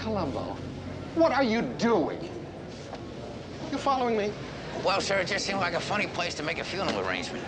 Columbo, what are you doing? You following me? Well, sir, it just seemed like a funny place to make a funeral arrangement.